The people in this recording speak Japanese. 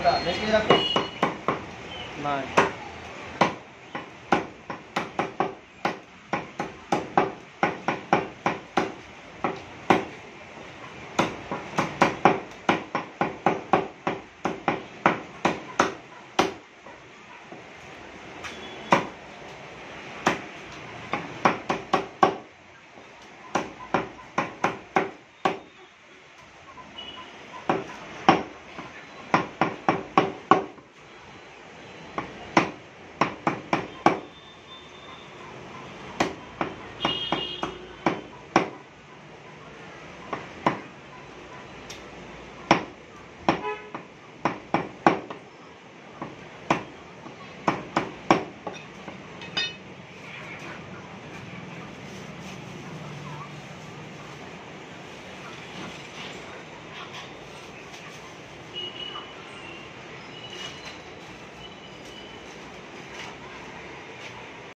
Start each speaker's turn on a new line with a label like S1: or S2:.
S1: ওটা দেখে রাখো
S2: নাই